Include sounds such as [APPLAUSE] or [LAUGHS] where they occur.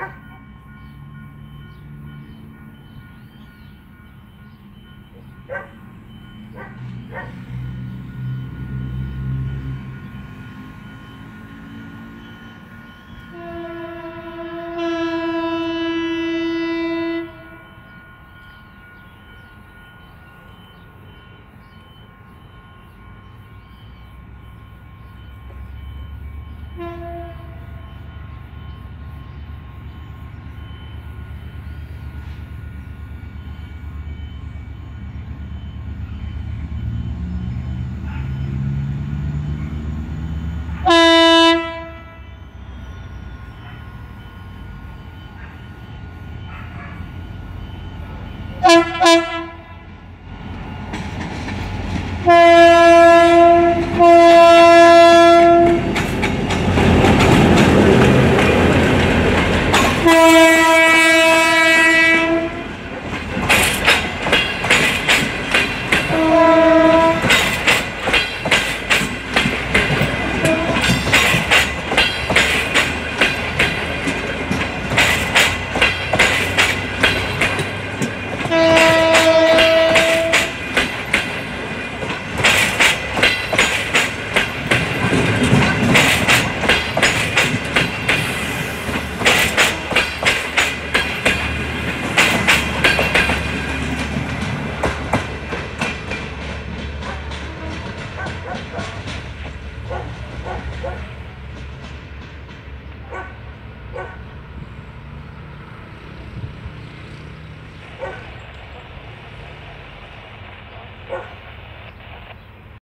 Ah. [LAUGHS]